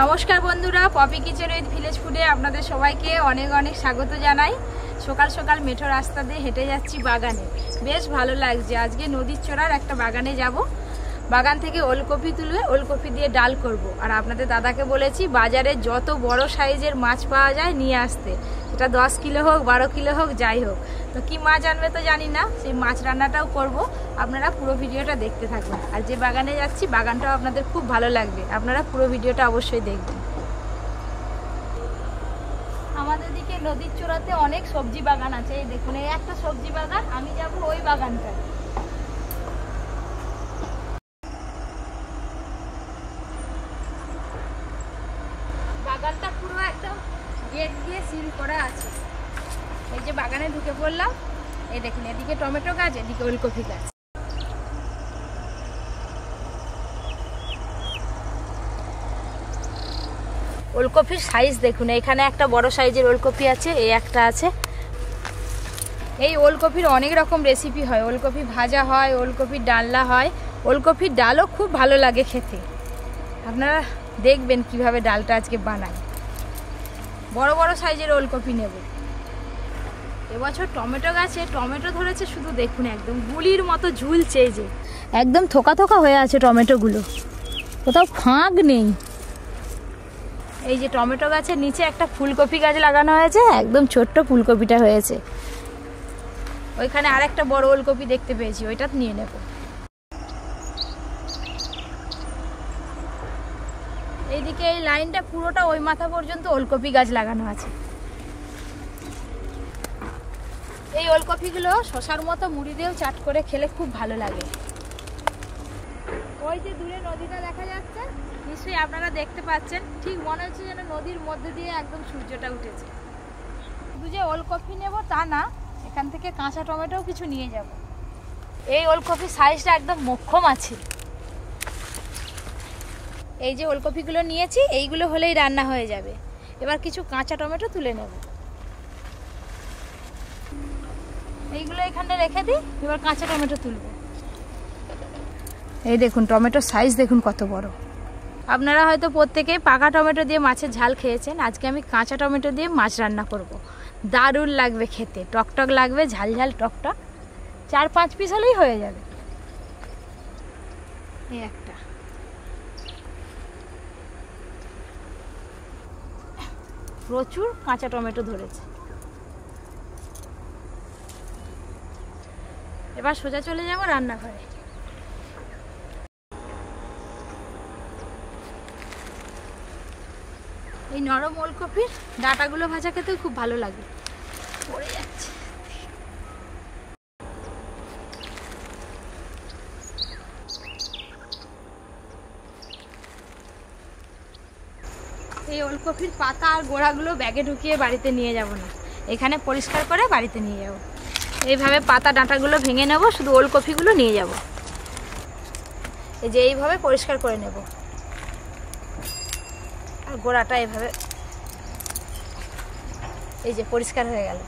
নমস্কার বন্ধুরা, poppy kitchen with village ফুডে আপনাদের সবাইকে অনেক অনেক স্বাগত জানাই। সকাল সকাল মেঠো রাস্তা দিয়ে হেঁটে যাচ্ছি বাগানে। বেশ ভালো লাগছে। আজকে নদীর চড়ার একটা বাগানে যাব। বাগান থেকে ওলকপি তুলে ওলকপি দিয়ে ডাল করব। আর আপনাদের দাদাকে বলেছি, বাজারে যত বড় সাইজের মাছ পাওয়া যায় নিয়ে আসতে। সেটা দশ কিলো হোক, বারো কিলো হোক, যাই হোক। তো কি মাছ আনবে তো জানি না, সেই মাছ রান্নাটাও করব। আপনারা পুরো ভিডিওটা দেখতে থাকুন আর যে বাগানে যাচ্ছি, বাগানটাও আপনাদের খুব ভালো লাগবে। আপনারা পুরো ভিডিওটা অবশ্যই দেখবেন। আমাদের দিকে নদীর চূড়াতে অনেক সবজি বাগান আছে। এই দেখুন, এই একটা সবজি বাগান, আমি যাব ওই বাগানটায় বাগানটা পুরো একদম গেট দিয়ে সিল করা আছে এই যে বাগানে ঢুকে পড়লাম এই দেখুন এদিকে টমেটো গাছ, এদিকে ওলকপি গাছ। ওলকপির সাইজ দেখুন, এখানে একটা বড় সাইজের ওলকপি আছে, এই একটা আছে। এই ওলকপির অনেক রকম রেসিপি হয়। ওলকপি ভাজা হয়, ওলকপির ডালনা হয়। ওলকপির ডালও খুব ভালো লাগে খেতে। আপনারা দেখবেন কীভাবে ডালটা আজকে বানাই বড় বড় সাইজের ওলকপি নেব। এবছর টমেটো গাছে, টমেটো ধরেছে শুধু দেখুন একদম, গুলির মতো ঝুলছে যে। একদম থোকা থোকা হয়ে আছে টমেটোগুলো। কোথাও ফাঁক নেই। এই যে টমেটো গাছের নিচে একটা ফুলকপি গাছ লাগানো হয়েছে, একদম ছোট্ট ফুলকপিটা হয়েছে। ওইখানে আরেকটা বড় ওলকপি দেখতে পেয়েছি, ওইটা নিয়ে নেব। এইদিকে এই লাইনটা পুরোটা ওই মাথা পর্যন্ত ওলকপি গাছ লাগানো আছে। এই ওলকপিগুলো শশার মতো মুড়ি দিয়েও চাট করে খেলে খুব ভালো লাগে। ওই যে দূরে নদীটা দেখা যাচ্ছে, নিশ্চয়ই আপনারা দেখতে পাচ্ছেন, ঠিক মনে হচ্ছে যেন নদীর মধ্যে দিয়ে একদম সূর্যটা উঠেছে। শুধু যে ওলকপি নেব তা না, এখান থেকে কাঁচা টমেটোও কিছু নিয়ে যাব। এই ওলকপির সাইজটা একদম মোক্ষম আছে। এই যে ওলকপিগুলো নিয়েছি, এইগুলো হলেই রান্না হয়ে যাবে। এবার কিছু কাঁচা টমেটো তুলে নেব। এইগুলো এখানে রেখে দিই এবার কাঁচা টমেটো তুলব। এই দেখুন টমেটোর সাইজ দেখুন কত বড়। আপনারা হয়তো প্রত্যেকেই পাকা টমেটো দিয়ে মাছের ঝাল খেয়েছেন আজকে আমি কাঁচা টমেটো দিয়ে মাছ রান্না করব। দারুণ লাগবে খেতে টকটক লাগবে ঝাল ঝাল টকটক চার পাঁচ পিস হলেই হয়ে যাবে। এই একটা। প্রচুর কাঁচা টমেটো ধরেছে। এবার সোজা চলে যাব রান্নাঘরে। এই নরম ওলকপির ডাটাগুলো ভাজা খেতেও খুব ভালো লাগে। পড়ে যাচ্ছে। এই ওলকপির পাতা আর গোড়াগুলো ব্যাগে ঢুকিয়ে বাড়িতে নিয়ে যাব না। এখানে পরিষ্কার করে বাড়িতে নিয়ে যাব। এইভাবে পাতা ডাঁটাগুলো ভেঙে নেব, শুধু ওলকপিগুলো নিয়ে যাব। এই যে এইভাবে পরিষ্কার করে নেব। আর গোড়াটা এভাবে এই যে পরিষ্কার হয়ে গেল।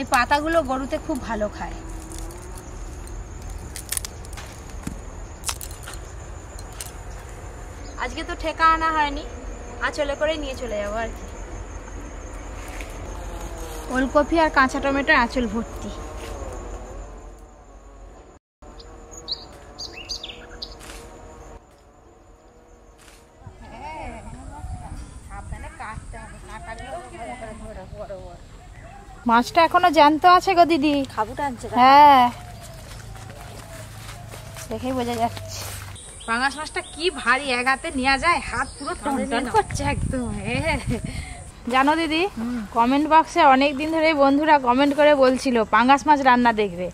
এই পাতাগুলো গরুতে খুব ভালো খায়। আজকে তো ঠেকা আনা হয়নি, আঁচলে করে নিয়ে চলে যাব আর কি। ওলকপি আর কাঁচা টমেটো আঁচল ভর্তি। মাছটা এখনও জ্যান্ত আছে গো দিদি। খাবু টানছে হ্যাঁ। দেখেই বোঝা যাচ্ছে। পাঙাশ মাছটা কি ভারী এক হাতে নেওয়া যায় হাত পুরো টনটন করছে একদম। হ্যাঁ জানো দিদি? কমেন্ট বক্সে অনেক দিন ধরে বন্ধুরা কমেন্ট করে বলছিল পাঙ্গাস মাছ রান্না দেখবে।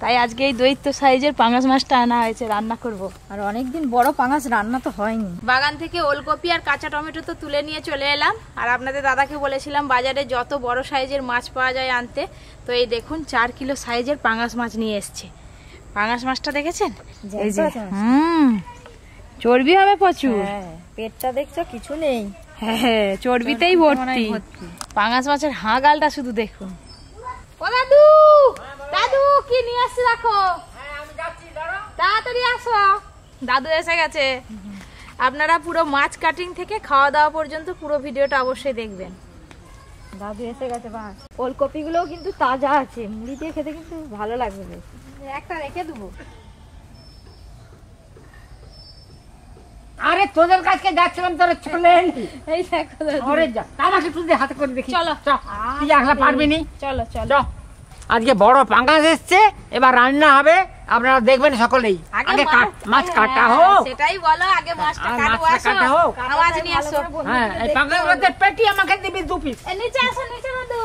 তাই আজকে এই দৈত্য সাইজের পাঙ্গাস মাছটা আনা হয়েছে রান্না করব। আর অনেকদিন বড় পাঙাশ রান্না তো হয়নি। বাগান থেকে ওলকপি আর কাঁচা টমেটো তো তুলে নিয়ে চলে এলাম। আর আপনাদের দাদাকে বলেছিলাম বাজারে যত বড় সাইজের মাছ পাওয়া যায় আনতে। তো এই দেখুন চার কিলো সাইজের পাঙ্গাস মাছ নিয়ে এসছে। পাঙ্গাস মাছটা দেখেছেন? এই যে হুম চর্বি হবে প্রচুর। হ্যাঁ পেটটা দেখছ কিছু নেই। হ্যাঁ চর্বিতেই ভর্তি। পাঙাশ মাছের হাঁগালটা শুধু দেখুন ও দাদু দাদু কি নিয়ে আসছে দেখো? তাড়াতাড়ি আসো। দাদু এসে গেছে। আপনারা পুরো মাছ কাটিং থেকে খাওয়া দাওয়া পর্যন্ত পুরো ভিডিওটা অবশ্যই দেখবেন। দাদু এসে গেছে বাস ওলকপি গুলোও কিন্তু তাজা আছে। মুড়ি দিয়ে খেতে কিন্তু ভালো লাগবে একটা রেখে দেবো। আরে তোদের কাছে যাচ্ছিলাম তোরা চলে এই দেখো ওরে যা আমাকে তুই হাতে করে দেখি। চলো। তুই একলা পারবি নি? চলো চলো। আজকে বড় পাঙ্গাস এসছে এবার রান্না হবে আপনারা দেখবেন সকলেই। আগে মাছ কাটা হ্যাঁ, হোক। সেটাই বলো আগে মাছটা আসো। কাটা হোক। আওয়াজ নিয়ে আসো। হ্যাঁ এই পাঙ্গাস পেটি আমাকে দিবি দু পিস নিচে আসো নিচে দাদু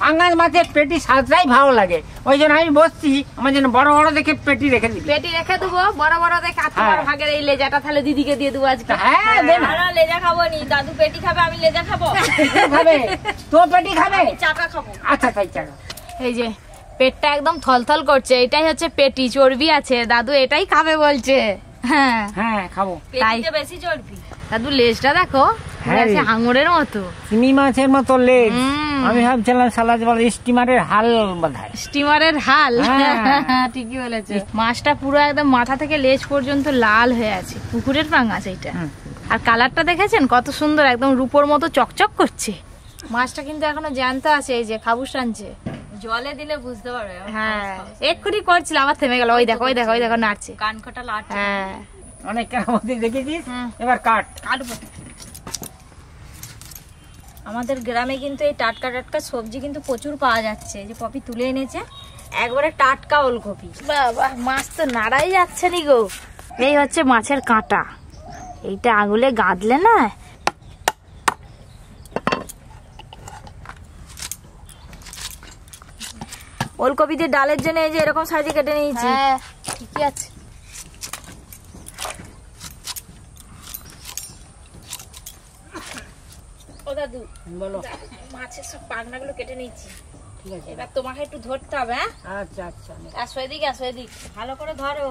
পাঙ্গাস মাছের পেটি সাজটাই ভালো লাগে। ওই জন্য আমি বসছি আমার জন্য বড় বড় দেখে পেটি রেখে দিবি। পেটি রেখে দেবো বড় বড় দেখে তোমার হ্যাঁ। ভাগের এই লেজাটা তাহলে দিদিকে দিয়ে দেবো আজকে। হ্যাঁ দে না লেজা খাব নি দাদু পেটি খাবে আমি লেজা খাব। খাবে। তোর পেটি খাবে? চাকা খাব। আচ্ছা তাই চলো এই যে পেটটা একদম থলথল করছে এটাই হচ্ছে পেটি চর্বি আছে। দাদু এটাই খাবে বলছে। হ্যাঁ। হ্যাঁ খাব। পেটিতে বেশি চর্বি? দাদু লেজটা দেখো হ্যাঁ হাঙরের মতো। চিনি মাছের মতো লেজ। আমি ভাবছিলাম সালাদ বল স্টিমারের হাল বোধহয়। স্টিমারের হাল। হ্যাঁ। ঠিকই বলেছে। মাছটা পুরো একদম মাথা থেকে লেজ পর্যন্ত লাল হয়ে আছে। পুকুরের পাঙ্গাস এইটা। আর কালারটা দেখেছেন? কত সুন্দর একদম রূপোর মতো চকচক করছে। মাছটা কিন্তু এখনও জ্যান্ত আছে এই যে খাবুস টানছে জলে দিলে বুঝতে পারবে। হ্যাঁ। এক্ষুনি করছিল আবার থেমে গেল। ওই দেখো ওই দেখো ওই দেখো নাড়ছে। কান লাট হ্যাঁ। অনেক কেরামতি দেখেছিস? এবার কাট কাটবো আমাদের গ্রামে কিন্তু এই টাটকা টাটকা সবজি কিন্তু প্রচুর পাওয়া যাচ্ছে। এই যে পপি তুলে এনেছে একবারে টাটকা ওলকপি। বাবা মাছ তো নাড়াই যাচ্ছে নি গো। এই হচ্ছে মাছের কাঁটা। এইটা আঙুলে গাঁদলে না? ওলকপি দিয়ে ডালের জন্য এই যে এরকম সাইজে কেটে নিয়েছি। হ্যাঁ ঠিকই আছে। দাদু। বলো। মাছের সব পাখনাগুলো কেটে নিয়েছি। ঠিক আছে। এবার তোমাকে একটু ধরতে হবে হ্যাঁ? আচ্ছা আচ্ছা আসো এদিক আসো এদিক ভালো করে ধরো।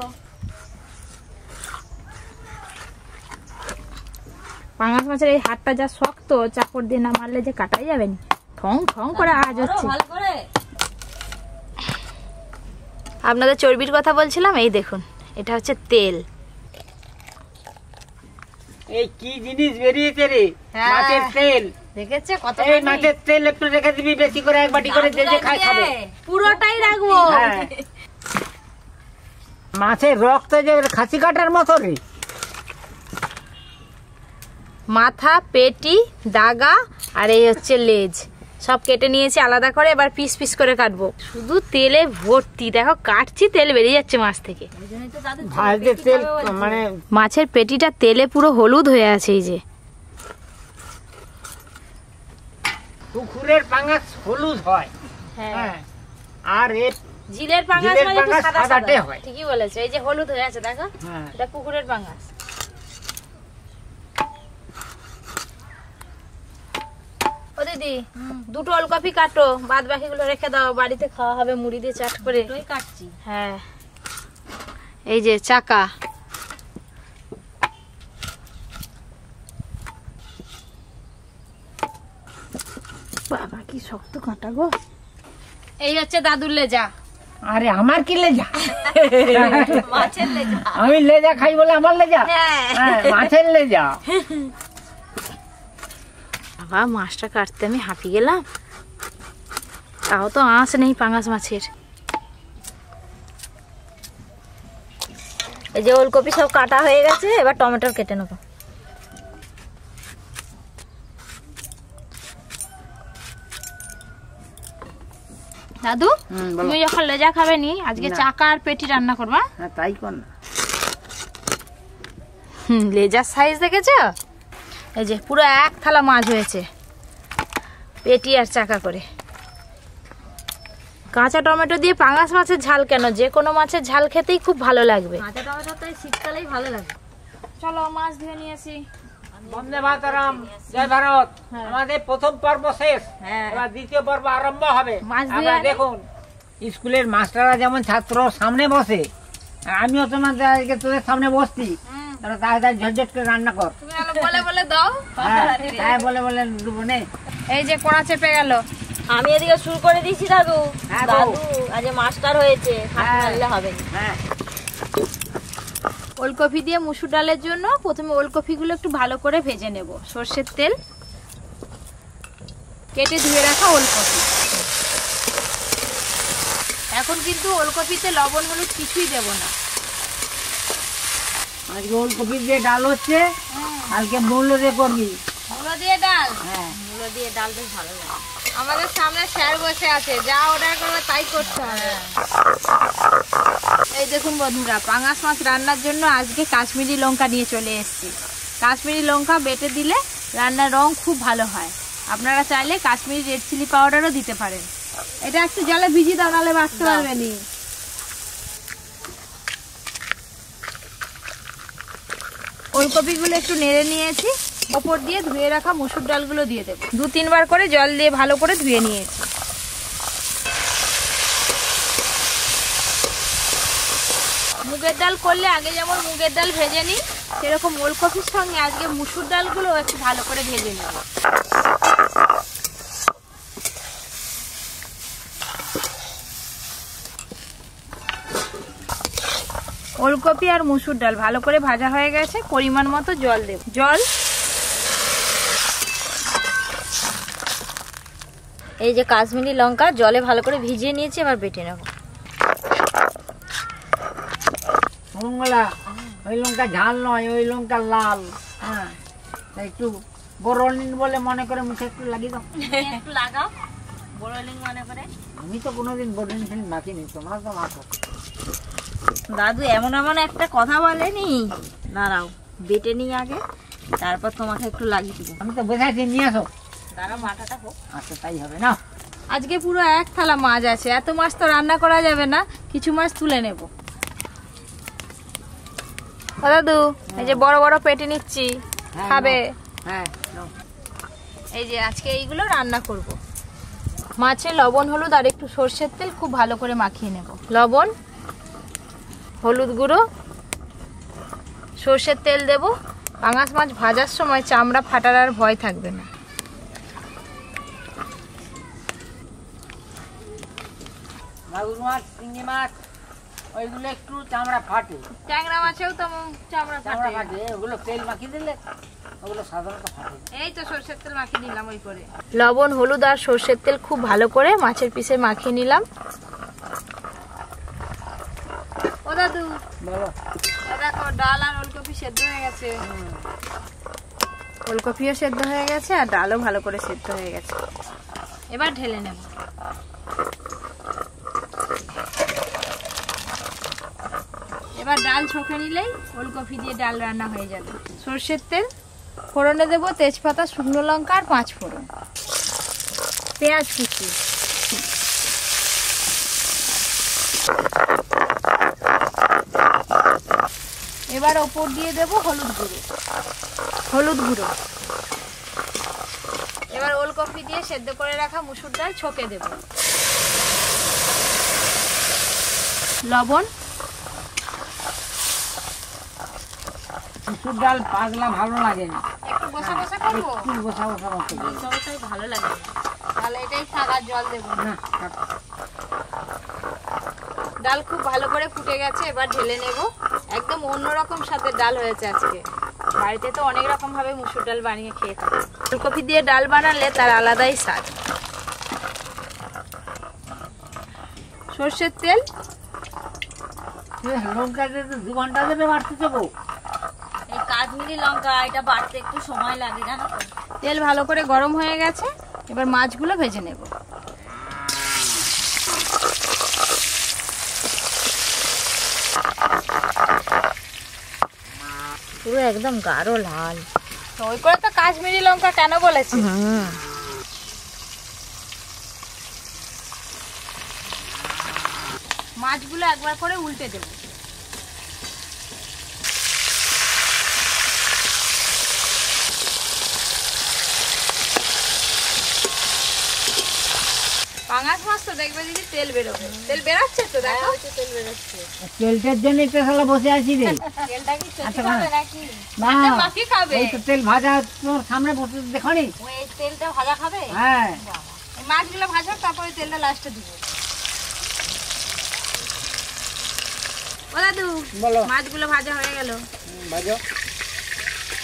পাঙাশ মাছের এই হাতটা যা শক্ত চাপড় দিয়ে না মারলে যে কাটাই যাবে না? ঠং ঠং করে আজ হচ্ছে। ভালো করে। আপনাদের চর্বির কথা বলছিলাম এই দেখুন এটা হচ্ছে তেল। এই কি জিনিস বেরিয়েছে রে? হ্যাঁ। মাছের তেল। দেখেছে কত এই মাছের তেল একটু রেখে দিবি বেশি করে এক বাটি করে যে খাবে। পুরোটাই রাখব। হ্যাঁ। মাছের রক্ত যে খাসি কাটার মতো রে। মাথা পেটি দাগা আর এই হচ্ছে লেজ। সব কেটে নিয়েছি আলাদা করে এবার পিস পিস করে কাটবো। শুধু তেলে ভর্তি দেখো কাটছি তেল বেরিয়ে যাচ্ছে মাছ থেকে। মানে মাছের পেটিটা তেলে পুরো হলুদ হয়ে আছে এই যে। পুকুরের পাঙ্গাস হলুদ হয়। হ্যাঁ। আর এ জিলের পাঙ্গাস মানে সাদাটে হয়। ঠিকই বলেছ এই যে হলুদ হয়ে আছে দেখো। হ্যাঁ। এটা পুকুরের পাঙ্গাস। দিদি দুটো ওলকপি কাটো বাদ বাকিগুলো রেখে দাও বাড়িতে খাওয়া হবে মুড়ি দিয়ে চাট করে। কাটছি। হ্যাঁ। এই যে চাকা। বাবা কি শক্ত কাঁটা গো। এই হচ্ছে দাদুর লেজা। আরে আমার কি লেজা? মাছের লেজা। আমি লেজা খাই বলে আমার লেজা? হ্যাঁ। হ্যাঁ, মাছের লেজা। বাবা মাছটা কাটতে আমি হাঁপিয়ে গেলাম। তাও তো আঁশ নেই পাঙাশ মাছের। এই যে ওলকপি সব কাটা হয়ে গেছে এবার টমেটো কেটে নেব। দাদু তুমি যখন লেজা খাবে নি আজকে। চাকা আর পেটি রান্না করবা? হ্যাঁ তাই কর না। হুম লেজার সাইজ দেখেছ? এই যে পুরো এক থালা মাছ হয়েছে। পেটি আর চাকা করে। কাঁচা টমেটো দিয়ে পাঙাশ মাছের ঝাল কেন? যে কোনো মাছের ঝাল খেতেই খুব ভালো লাগবে। কাঁচা টমেটো তো শীতকালেই ভালো লাগে। চলো মাছ ধুয়ে নিয়ে আসি। বন্দে মাতরম জয় ভারত। হ্যাঁ। আমাদের প্রথম পর্ব শেষ। হ্যাঁ। এবার দ্বিতীয় পর্ব আরম্ভ হবে। মাছ দিয়ে আপনারা দেখুন স্কুলের মাস্টাররা যেমন ছাত্র সামনে বসে আর আমিও তোমাদের আজকে তোদের সামনে বসছি। তাহলে তাড়াতাড়ি ঝটঝট করে রান্না কর। তুমি বলে বলে দাও। হ্যাঁ বলে বলে ডুবো নে। এই যে কড়া চেপে গেল। আমি এদিকে শুরু করে দিয়েছি দাদু। হ্যাঁ, দাদু আজ মাস্টার হয়েছে হাত হ্যাঁ। মারলে হবে। হ্যাঁ। ওলকপি দিয়ে মুসুর ডালের জন্য প্রথমে ওলকপিগুলো একটু ভালো করে ভেজে নেব। সর্ষের তেল। কেটে ধুয়ে রাখা ওলকপি। এখন কিন্তু ওলকপিতে লবণ হলুদ কিছুই দেব না। আজকে ওলকপি দিয়ে ডাল হচ্ছে কালকে মূল্য দিয়ে করবি মূলো দিয়ে ডাল? হ্যাঁ। মূলো দিয়ে ডাল বেশ ভালো লাগে। আমাদের সামনে স্যার বসে আছে যা অর্ডার করবে তাই করতে হবে। এই দেখুন বন্ধুরা পাঙাশ মাছ রান্নার জন্য আজকে কাশ্মীরি লঙ্কা নিয়ে চলে এসেছি। কাশ্মীরি লঙ্কা বেটে দিলে রান্নার রং খুব ভালো হয়। আপনারা চাইলে কাশ্মীরি রেড চিলি পাউডারও দিতে পারেন। এটা একটু জলে ভিজিয়ে দাও নাহলে বাঁচতে পারবে ওলকপিগুলো একটু নেড়ে নিয়েছি। ওপর দিয়ে ধুয়ে রাখা মুসুর ডালগুলো দিয়ে দেবো। দু তিনবার করে জল দিয়ে ভালো করে ধুয়ে নিয়েছি। মুগের ডাল করলে আগে যেমন মুগের ডাল ভেজে নিই, সেরকম ওলকপির সঙ্গে আজকে মুসুর ডালগুলো একটু ভালো করে ভেজে নেব। ওলকপি আর মুসুর ডাল। ভালো করে ভাজা হয়ে গেছে পরিমাণ মতো জল দেব। জল? এই যে কাশ্মীরি লঙ্কা জলে ভালো করে ভিজিয়ে নিয়েছি এবার বেটে নেব। মঙ্গলা ওই লঙ্কা ঝাল নয় ওই লঙ্কা লাল। হ্যাঁ। একটু বড় নিন বলে মনে করে মুখে একটু লাগিয়ে দাও। একটু লাগাও বড় লিং মনে করে। আমি তো কোনোদিন বড় নিন মাখিনি তোমরা তো মাখো। দাদু এমন এমন একটা কথা বলেনি? দাঁড়াও বেটে নিই আগে তারপর তোমাকে একটু লাগিয়ে দেবো। আমি তো বোঝাইছি নিয়ে আসো। দাঁড়াও মাথাটা হোক। আচ্ছা তাই হবে না আজকে পুরো এক থালা মাছ আছে এত মাছ তো রান্না করা যাবে না কিছু মাছ তুলে নেব। ও দাদু এই যে বড় বড় পেটে নিচ্ছি হ্যাঁ, খাবে? হ্যাঁ এই যে আজকে এইগুলো রান্না করব। মাছে লবণ হলুদ আর একটু সর্ষের তেল খুব ভালো করে মাখিয়ে নেব। লবণ? হলুদ গুঁড়ো সর্ষের তেল দেব। পাঙাশ মাছ ভাজার সময় চামড়া ফাটার আর ভয় থাকবে না। মাগুর মাছ চিংড়ি মাছ ওইগুলো একটু চামড়া ফাটে। ট্যাংরা মাছেও তো চামড়া চামড়া ফাটে। ফাটে ওগুলো তেল মাখিয়ে দিলে ওগুলো সাধারণত ফাটে এই তো সর্ষের তেল মাখিয়ে নিলাম ওই করে। লবণ হলুদ আর সর্ষের তেল খুব ভালো করে মাছের পিসে মাখিয়ে নিলাম। দাদু। বলো। এ দেখো ডাল আর ওলকপি সেদ্ধ হয়ে গেছে। ওলকপিও সেদ্ধ হয়ে গেছে আর ডালও ভালো করে সেদ্ধ হয়ে গেছে। এবার ঢেলে নেব। এবার ডাল ছকে নিলেই ওলকপি দিয়ে ডাল রান্না হয়ে যাবে। সর্ষের তেল ফোড়নে দেবো তেজপাতা শুকনো লঙ্কা আর পাঁচ ফোড়ন। পেঁয়াজ কুচি। এবার ওপর দিয়ে দেব হলুদ গুঁড়ো। হলুদ গুঁড়ো। এবার ওলকপি দিয়ে সেদ্ধ করে রাখা মুসুর ডাল ছকে দেব। লবণ। মুসুর ডাল পাগলা ভালো লাগে না। একটু বসা বসা করব? একটু বসা বসা দিই। সবাই ভালো লাগে তাহলে এটাই সাদা জল দেবো। না ডাল খুব ভালো করে ফুটে গেছে এবার ঢেলে নেব। একদম অন্যরকম সাথে ডাল হয়েছে আজকে। বাড়িতে তো অনেক রকম ভাবে মুসুর ডাল বানিয়ে খেয়ে থাকে। ফুলকপি দিয়ে ডাল বানালে তার আলাদাই স্বাদ। সর্ষের তেল। লঙ্কা দু ঘণ্টা ধরে বাড়তে যাব এই কাশ্মীরি লঙ্কা এটা বাড়তে একটু সময় লাগে জানো তেল ভালো করে গরম হয়ে গেছে এবার মাছগুলো ভেজে নেব। পুরো একদম গাঢ় লাল। ওই করে তো কাশ্মীরি লঙ্কা কেন বলেছি হুম। মাছগুলো একবার করে উল্টে দেবো পাঙাশ মাছ তো দেখবে দিদি তেল বেরোবে। তেল বেরোচ্ছে তো দেখো। তেল বেরোচ্ছে। তেলটার জন্য তো শালা বসে আছি রে। তেলটা কি আচ্ছা, খাবে নাকি? না মাখি খাবে। ওই তো তেল ভাজা তোমার সামনে বসে দেখো ওই তেলটা ভাজা খাবে? হ্যাঁ। মাছগুলো ভাজা তারপরে তেলটা লাস্টে দিব। ও দাদু বলো। মাছগুলো ভাজা হয়ে গেল। ভাজো।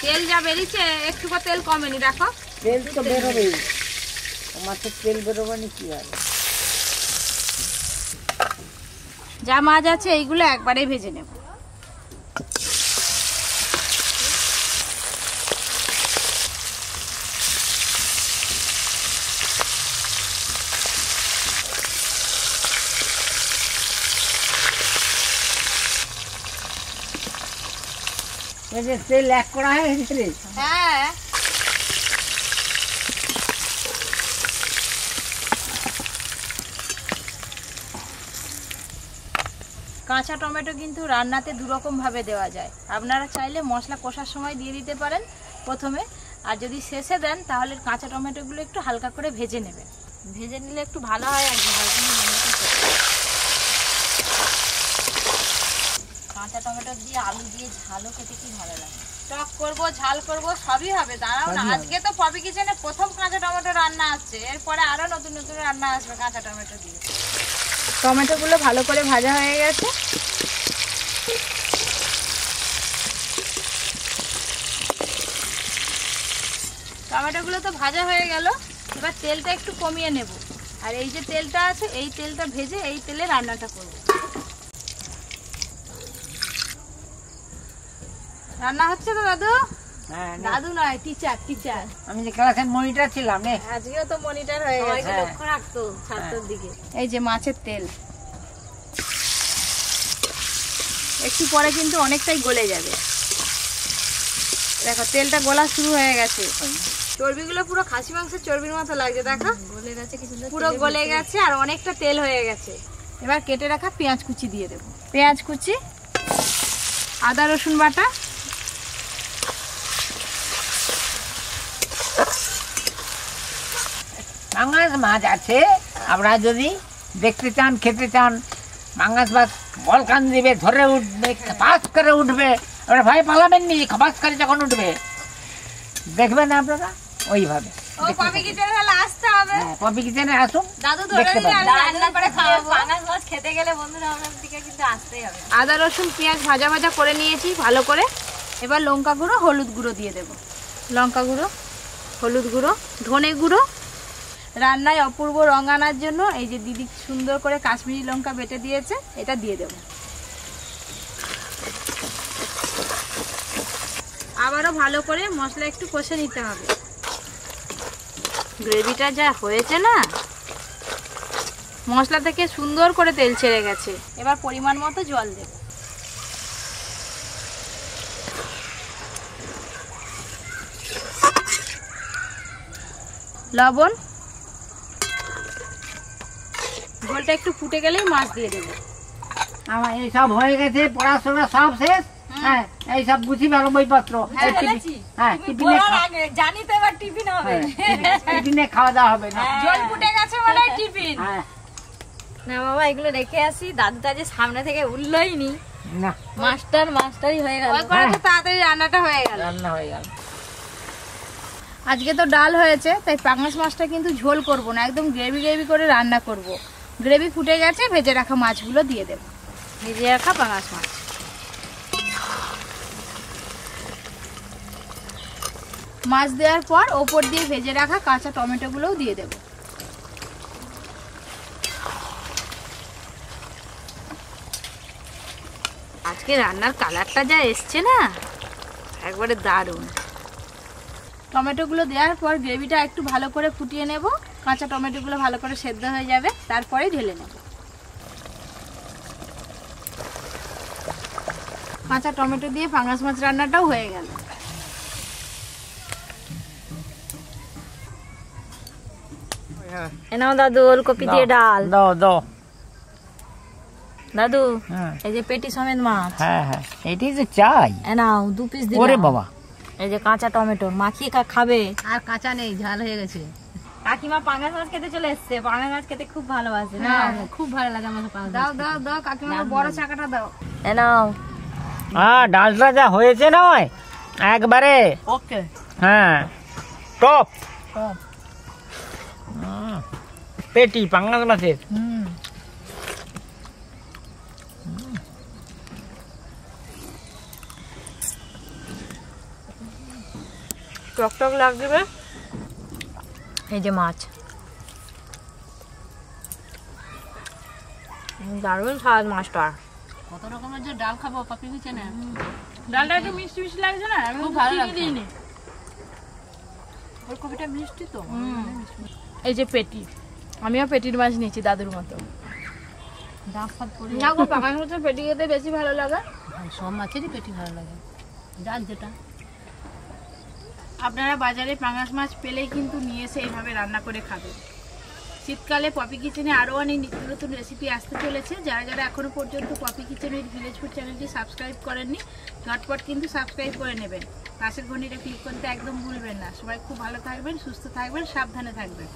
তেল যা বেরিয়েছে একটু তেল কমেনি দেখো। তেল তো বেরোবেই। মাছের তেল বেরোবে না কি হবে যা মাছ আছে এইগুলো একবারেই ভেজে নেব। তেল এক করা হয়ে হ্যাঁ। কাঁচা টমেটো কিন্তু রান্নাতে দুরকম ভাবে দেওয়া যায়। আপনারা চাইলে মশলা কষার সময় দিয়ে দিতে পারেন প্রথমে। আর যদি শেষে দেন তাহলে কাঁচা টমেটোগুলো একটু হালকা করে ভেজে নেবেন। ভেজে নিলে একটু ভালো হয় আর কি। কাঁচা টমেটো দিয়ে আলু দিয়ে ঝালও খেতে কি ভালো লাগে। টক করব ঝাল করব সবই হবে। দাঁড়াও না আজকে তো পপি কিচেনে প্রথম কাঁচা টমেটো রান্না আসছে। এরপরে আরও নতুন নতুন রান্না আসবে কাঁচা টমেটো দিয়ে। টমেটোগুলো ভালো করে ভাজা হয়ে গেছে। টমেটোগুলো তো ভাজা হয়ে গেল। এবার তেলটা একটু কমিয়ে নেব। আর এই যে তেলটা আছে, এই তেলটা ভেজে এই তেলে রান্নাটা করব। রান্না হচ্ছে তো দাদু। দাদু নয় টিচার টিচার আমি যে ক্লাসের মনিটর ছিলাম নে। আজকেও তো মনিটর হয়ে গেছে। হ্যাঁ। লক্ষ্য রাখতো ছাত্রর দিকে। এই যে মাছের তেল। একটু পরে কিন্তু অনেকটাই গলে যাবে। দেখো তেলটা গলা শুরু হয়ে গেছে। চর্বিগুলো পুরো খাসি মাংসের চর্বির মতো লাগছে দেখো? গলে গেছে পুরো গলে গেছে আর অনেকটা তেল হয়ে গেছে। এবার কেটে রাখা পেঁয়াজ কুচি দিয়ে দেবো। পেঁয়াজ কুচি আদা রসুন বাটা পাঙাশ মাছ আছে আপনারা যদি দেখতে চান খেতে চান পাঙাশ মাছ বলকান দিবে ধরে উঠবে খাপাস করে উঠবে আপনারা ভাই পালাবেন নি খাপাস করে যখন উঠবে। দেখবেন আপনারা? ওইভাবে। পাপি কিচেনে হ্যাঁ কিচেনে আসুন আদা রসুন পেঁয়াজ ভাজা ভাজা করে নিয়েছি ভালো করে। এবার লঙ্কা গুঁড়ো হলুদ গুঁড়ো দিয়ে দেব। লঙ্কা গুঁড়ো হলুদ গুঁড়ো ধনে গুঁড়ো রান্নায় অপূর্ব রং আনার জন্য এই যে দিদি সুন্দর করে কাশ্মীরি লঙ্কা বেটে দিয়েছে, এটা দিয়ে দেব। আবারও ভালো করে মশলা একটু কষে নিতে হবে। গ্রেভিটা যা হয়েছে না, মশলা থেকে সুন্দর করে তেল ছেড়ে গেছে। এবার পরিমাণ মতো জল দেব। লবণ ঝোলটা একটু ফুটে গেলেই মাছ দিয়ে দেবো। আমার এই সব হয়ে গেছে পড়াশোনা সব শেষ। হ্যাঁ এই সব গুছি ভালো বইপত্র। হ্যাঁ। হ্যাঁ টিফিনে জানি তো এবার টিফিন হবে। হ্যাঁ, টিফিনে খাওয়া দাওয়া হবে না। জল ফুটে গেছে মানে টিফিন। হ্যাঁ। না বাবা এগুলো রেখে আসি। দাদুটা যে সামনে থেকে উঠলই নি। না মাস্টার মাস্টারই হয়ে গেল। ওই করে তো তাড়াতাড়ি রান্নাটা হয়ে গেল। রান্না হয়ে গেল। আজকে তো ডাল হয়েছে তাই পাঙাশ মাছটা কিন্তু ঝোল করব না। একদম গ্রেভি গ্রেভি করে রান্না করব। গ্রেভি ফুটে গেছে ভেজে রাখা মাছগুলো দিয়ে দেব। ভেজে রাখা পাঙাশ মাছ। মাছ দেওয়ার পর ওপর দিয়ে ভেজে রাখা কাঁচা টমেটোগুলোও দিয়ে দেব। আজকে রান্নার কালারটা যা এসছে না একবারে দারুণ। টমেটোগুলো দেওয়ার পর গ্রেভিটা একটু ভালো করে ফুটিয়ে নেব। কাঁচা টমেটোগুলো ভালো করে সেদ্ধ হয়ে যাবে তারপরে ঢেলে নেব। কাঁচা টমেটো দিয়ে পাঙাশ মাছ রান্নাটাও হয়ে গেল। এ নাও দাদু ওলকপি দিয়ে ডাল। দাও দাও। দাদু হ্যাঁ। এই যে পেটি সমেত মাছ। হ্যাঁ হ্যাঁ এটাই তো চাই। এনাও নাও দু পিস দিলাম। ওরে বাবা। এই যে কাঁচা টমেটো মাখিয়ে কা- খাবে? আর কাঁচা নেই ঝাল হয়ে গেছে। কাকিমা পাঙ্গাস মাছ খেতে চলে এসছে। পাঙ্গাস মাছ খেতে খুব ভালোবাসে না? খুব ভালো লাগে আমাকে দাও দাও দাও কাকিমা বড় চাকাটা দাও। এ নাও। হ্যাঁ ডালটা যা হয়েছে নয় একবারে। ওকে। হ্যাঁ। টপ। পেটি পাঙ্গাস মাছের। হুম। টক টক লাগবে? এই যে মাছ দারুণ স্বাদ মাছটা। কত রকমের যে ডাল খাব পাপি হচ্ছে না। ডালটা একটু মিষ্টি মিষ্টি লাগছে না? আমি খুব ভালো লাগছে। দিইনি। ফুলকপিটা মিষ্টি তো এই যে পেটি আমিও পেটির মাছ নিয়েছি দাদুর মতো। না গো পাকা পেটি খেতে বেশি ভালো লাগে। সব মাছেরই পেটি ভালো লাগে। ডাল যেটা। আপনারা বাজারে পাঙাশ মাছ পেলেই কিন্তু নিয়ে এসে এইভাবে রান্না করে খাবেন। শীতকালে পপি কিচেনে আরও অনেক নিত্য নতুন রেসিপি আসতে চলেছে। যারা যারা এখনও পর্যন্ত পপি কিচেনের ভিলেজ ফুড চ্যানেলটি সাবস্ক্রাইব করেননি, ঝটপট কিন্তু সাবস্ক্রাইব করে নেবেন। পাশের ঘন্টিটা ক্লিক করতে একদম ভুলবেন না। সবাই খুব ভালো থাকবেন, সুস্থ থাকবেন, সাবধানে থাকবেন।